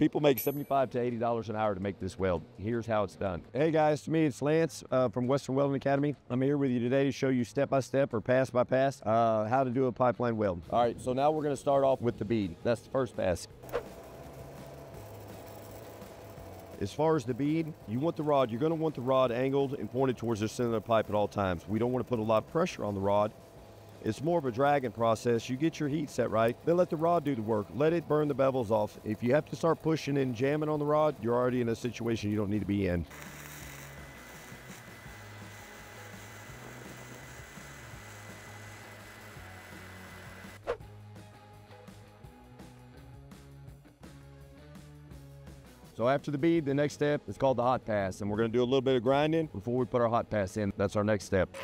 People make 75 to $80 an hour to make this weld. Here's how it's done. Hey guys, to me it's Lance uh, from Western Welding Academy. I'm here with you today to show you step by step or pass by pass uh, how to do a pipeline weld. All right, so now we're gonna start off with the bead. That's the first pass. As far as the bead, you want the rod, you're gonna want the rod angled and pointed towards the center of the pipe at all times. We don't wanna put a lot of pressure on the rod. It's more of a dragging process. You get your heat set right, then let the rod do the work. Let it burn the bevels off. If you have to start pushing and jamming on the rod, you're already in a situation you don't need to be in. So after the bead, the next step is called the hot pass. And we're gonna do a little bit of grinding before we put our hot pass in. That's our next step.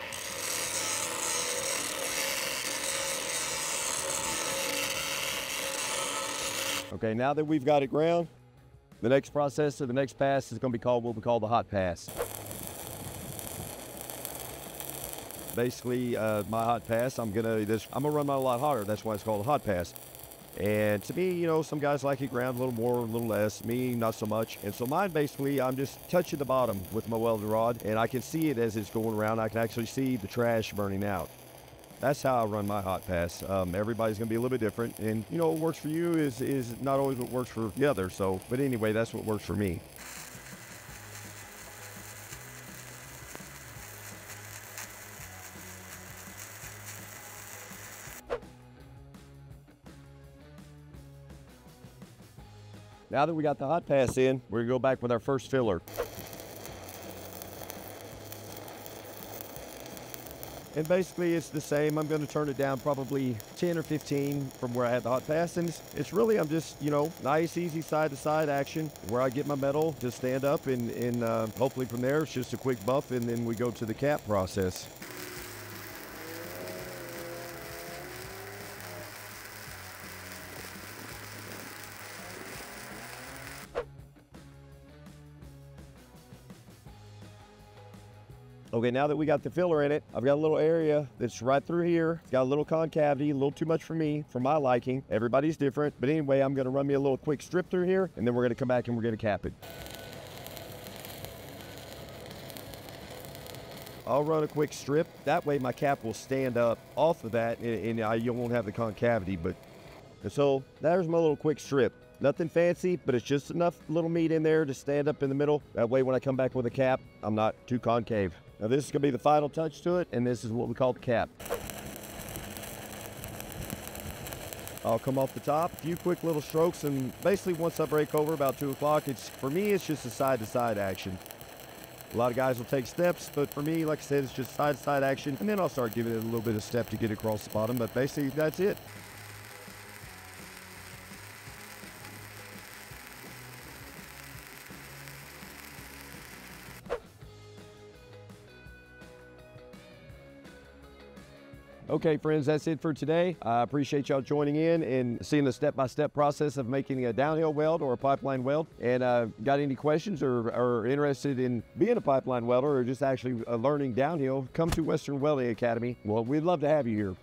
Okay, now that we've got it ground, the next process or the next pass is gonna be called what we call the hot pass. Basically, uh, my hot pass, I'm gonna this, I'm gonna run mine a lot hotter. That's why it's called a hot pass. And to me, you know, some guys like it ground a little more, a little less. Me, not so much. And so mine, basically, I'm just touching the bottom with my welding rod, and I can see it as it's going around. I can actually see the trash burning out. That's how I run my hot pass. Um, everybody's going to be a little bit different, and you know, what works for you is is not always what works for the other. So, but anyway, that's what works for me. Now that we got the hot pass in, we're gonna go back with our first filler. And basically it's the same. I'm gonna turn it down probably 10 or 15 from where I had the hot pass. And it's, it's really, I'm just, you know, nice, easy side to side action where I get my metal to stand up and, and uh, hopefully from there it's just a quick buff and then we go to the cap process. Okay, now that we got the filler in it, I've got a little area that's right through here. It's got a little concavity, a little too much for me, for my liking. Everybody's different. But anyway, I'm gonna run me a little quick strip through here, and then we're gonna come back and we're gonna cap it. I'll run a quick strip. That way my cap will stand up off of that, and, and I, you won't have the concavity. But so there's my little quick strip. Nothing fancy, but it's just enough little meat in there to stand up in the middle. That way when I come back with a cap, I'm not too concave. Now this is gonna be the final touch to it, and this is what we call the cap. I'll come off the top, a few quick little strokes, and basically once I break over about two o'clock, it's for me, it's just a side to side action. A lot of guys will take steps, but for me, like I said, it's just side to side action, and then I'll start giving it a little bit of step to get across the bottom, but basically that's it. Okay, friends, that's it for today. I appreciate y'all joining in and seeing the step-by-step process of making a downhill weld or a pipeline weld. And uh, got any questions or are interested in being a pipeline welder or just actually uh, learning downhill, come to Western Welding Academy. Well, we'd love to have you here.